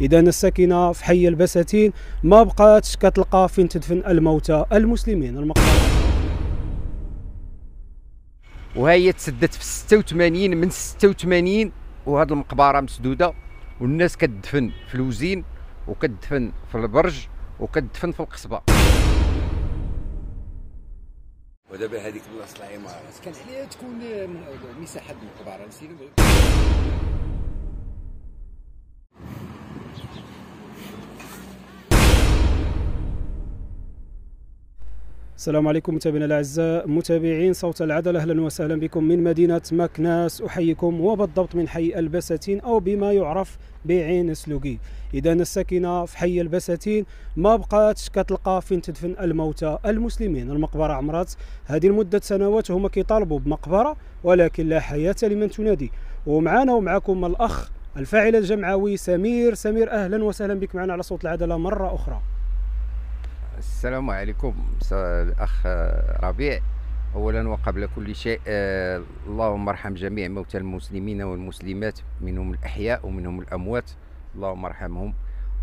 إذا الساكنة في حي البساتين ما بقاتش كتلقى فين تدفن الموتى المسلمين المقبره وهي تسدت في 86 من 86 وهذه المقبرة مسدودة والناس كتدفن في الوزين وكتدفن في البرج وكتدفن في القصبة. ودابا هذيك بلاصه العماره كانت عليها تكون مساحة المقبرة. السلام عليكم متابعينا الأعزاء. متابعين صوت العدل أهلا وسهلا بكم من مدينة مكناس. أحييكم وبالضبط من حي البساتين أو بما يعرف بعين سلوقي. اذا الساكنة في حي البساتين ما بقاتش كتلقى فين تدفن الموتى المسلمين. المقبرة عمرات. هذه لمدة سنوات هما كيطالبوا بمقبرة ولكن لا حياة لمن تنادي. ومعنا ومعكم الأخ الفاعل الجمعوي سمير. سمير أهلا وسهلا بك معنا على صوت العدالة مرة أخرى. السلام عليكم الأخ ربيع. اولا وقبل كل شيء آه، اللهم ارحم جميع موتى المسلمين والمسلمات منهم الأحياء ومنهم الأموات. اللهم ارحمهم.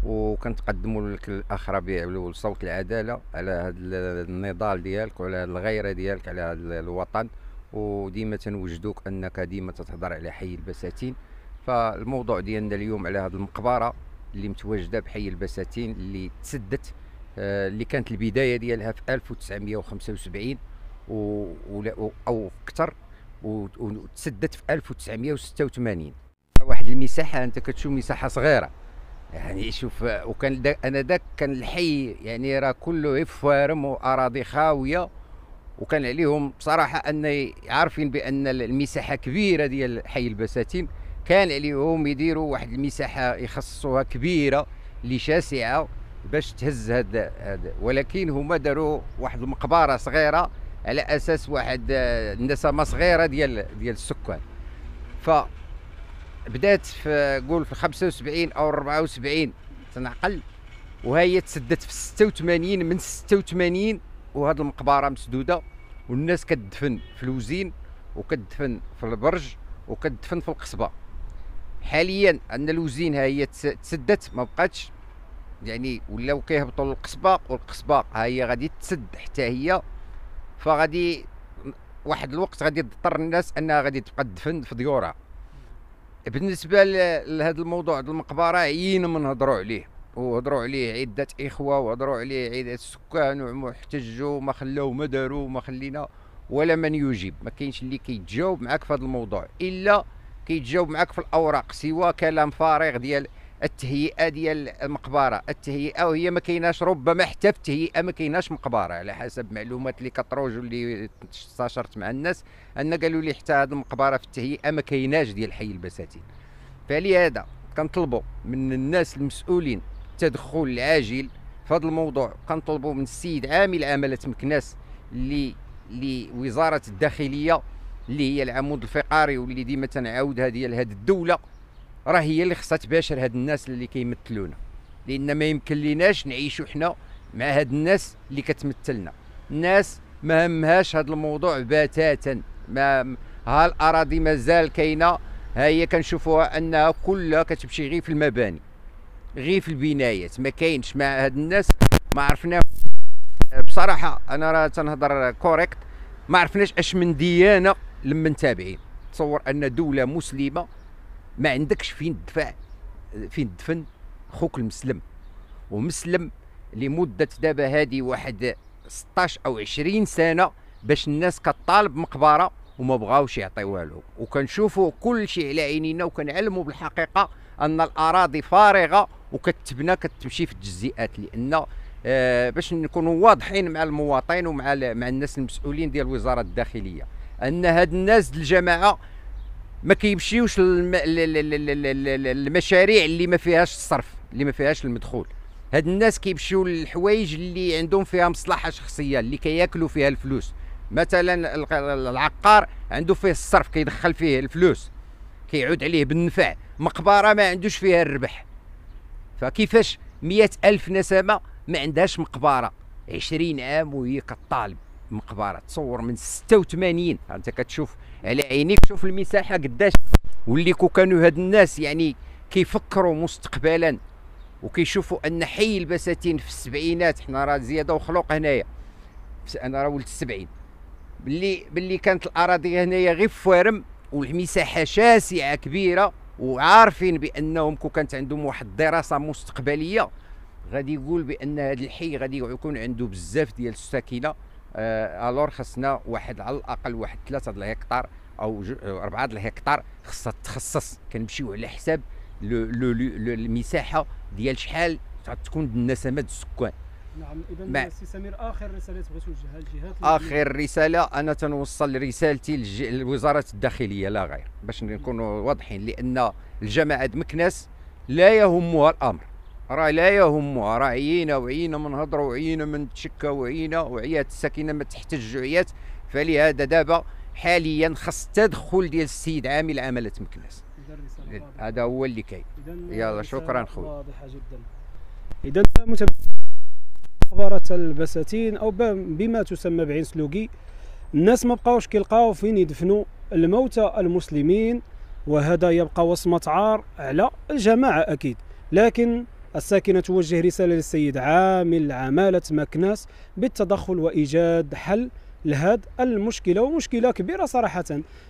وكنتقدموا لك الأخ ربيع صوت العدالة على هذا النضال ديالك وعلى هذه الغيرة ديالك على هذا الوطن. وديما تنوجدوك أنك ديما تتهضر على حي البساتين. فالموضوع ديالنا اليوم على هذه المقبرة اللي متواجدة بحي البساتين اللي تسدت آه، اللي كانت البداية ديالها في 1975 و... أو أكثر وتسدت في 1986 واحد المساحة أنت كتشوف مساحة صغيرة. يعني شوف وكان دا أنا داك كان الحي يعني راه كله فوارم وأراضي خاوية. وكان عليهم بصراحة أن عارفين بأن المساحة كبيرة ديال حي البساتين. كان عليهم يديروا واحد المساحة يخصصوها كبيرة اللي شاسعه باش تهز هذا هذا ولكن هما داروا واحد المقبرة صغيرة على أساس واحد النسمة صغيرة ديال ديال السكان ف بدات في قول في 75 أو 74 تنعقل وهي تسدت في 86 من 86 وهذه المقبرة مسدودة والناس كتدفن في الوزين وكتدفن في البرج وكتدفن في القصبة. حاليا أن الوزين هي تسدت ما بقاتش. يعني ولاو كيهبطوا للقصبه والقصبه ها هي غادي تسد حتى هي فغادي واحد الوقت غادي تضطر الناس أنها غادي تبقى تدفن في ديورها. بالنسبة لهذا الموضوع ديال المقبرة عيينا من نهضروا عليه. وهضروا عليه عدة إخوة وهضروا عليه عدة سكان واحتجوا ما خلاو ما داروا ما خلينا ولا من يجيب. ما كاينش اللي كيتجاوب معك في هذا الموضوع. إلا كيتجاوب معك في الأوراق سوى كلام فارغ ديال التهيئة ديال المقبرة. التهيئة وهي ما كايناش ربما حتى في التهيئة ما كايناش مقبرة. على حسب معلومات اللي كتروج واللي استشرت مع الناس أن قالوا لي حتى هذه المقبرة في التهيئة ما كايناش ديال حي البساتين. فلهذا كنطلبوا من الناس المسؤولين التدخل العاجل في هذا الموضوع. كنطلبوا من السيد عامل عملة مكناس اللي لوزاره الداخلية اللي هي العمود الفقري واللي ديما تنعاودها ديال هذه الدولة راه هي اللي خصها تباشر هاد الناس اللي كيمثلونا. لأن ما يمكن ليناش نعيشوا حنا مع هاد الناس اللي كتمثلنا. الناس ما همهاش هاد الموضوع بتاتا. ما ها الأراضي مازال كاينة. ها هي كنشوفوها أنها كلها كتمشي غير في المباني غير في البنايات. ما كاينش مع هاد الناس. ما عرفنا بصراحة أنا راه تنهضر كوريكت ما عرفناش أش من ديانة لما تابعين. تصور أن دولة مسلمة ما عندكش فين تدفع فين تدفن؟ خوك المسلم. ومسلم لمدة دابا هذه واحد 16 أو 20 سنة باش الناس كطالب مقبرة وما بغاوش يعطيوها له وكنشوفوا كل شيء على عينينا وكنعلموا بالحقيقة أن الأراضي فارغة وكتبنى كتمشي في التجزئات لأن آه باش نكونوا واضحين مع المواطن ومع مع الناس المسؤولين ديال وزاره الداخلية أن هاد الناس الجماعة ما كيمشيوش المشاريع اللي ما فيهاش الصرف اللي ما فيهاش المدخول. هاد الناس كيمشيو للحوايج اللي عندهم فيها مصلحة شخصية اللي كياكلوا فيها الفلوس. مثلا العقار عنده فيه الصرف كيدخل فيه الفلوس كيعود عليه بالنفع. مقبرة ما عندوش فيها الربح. فكيفاش مئة ألف نسمة ما عندهاش مقبرة؟ عشرين عام وهي كطالب. مقبرة تصور من ستة وثمانين. انت كتشوف على عينيك شوف المساحة قداش واللي كو كانوا هاد الناس يعني كيفكروا مستقبلا. وكيشوفوا أن حي البساتين في السبعينات حنا راه زيادة وخلوق هنايا. أنا راه ولد السبعين. باللي باللي كانت الأراضي هنايا غير فوارم والمساحة شاسعة كبيرة وعارفين بأنهم كون كانت عندهم واحد الدراسة مستقبلية. غادي يقول بأن هذا الحي غادي يكون عنده بزاف ديال الساكنة. الور خصنا واحد على الأقل واحد ثلاثة د الهكتار أو أربعة د الهكتار خصها تخصص. كنمشيو على حساب لو لو لو المساحة ديال شحال تكون النسمات السكان. نعم إذا سي سمير آخر رسالة تبغي توجهها للجهات آخر رسالة أنا تنوصل رسالتي لوزارة الداخلية لا غير. باش نكونوا واضحين لأن الجماعة مكناس لا يهمها الأمر. راه لا يهمها راه عيينا وعيينا من هضروا وعيينا من تشكى وعيينا وعيات الساكنه ما تحتج عيات فلهذا دابا حاليا خص التدخل ديال السيد عامل عملة مكناس. هذا هو اللي كاين يلا، شكراً خويا. واضحه جدا اذا مقبره البساتين أو بما تسمى بعين سلوكي الناس ما بقاوش كيلقاو فين يدفنوا الموتى المسلمين وهذا يبقى وصمة عار على الجماعة أكيد لكن الساكنة توجه رسالة للسيد عامل عمالة مكناس بالتدخل وإيجاد حل لهذه المشكلة ومشكلة كبيرة صراحة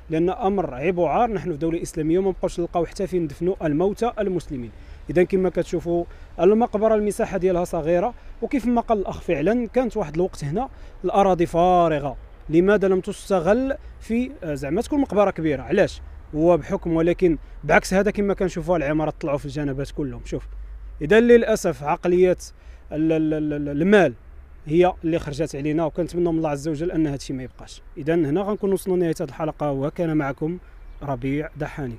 لأن أمر عيب وعار. نحن في دولة إسلامية وما بقاوش نلقاو حتى فين ندفنوا الموتى المسلمين. إذا كما كتشوفوا المقبرة المساحة ديالها صغيرة وكيف ما قال الأخ فعلا كانت واحد الوقت هنا الأراضي فارغة. لماذا لم تستغل في آه، زعما تكون مقبرة كبيرة؟ علاش؟ هو بحكم ولكن بعكس هذا كما كنشوفوا العمارات طلعوا في الجنبات كلهم. شوف. إذا للأسف عقلية ال- ال- ال- المال هي اللي خرجت علينا وكنتمنى من الله عز وجل أن هذا الشيء ما يبقاش. إذا هنا غنكون وصلنا لنهاية هذه الحلقة وكان معكم ربيع دحاني.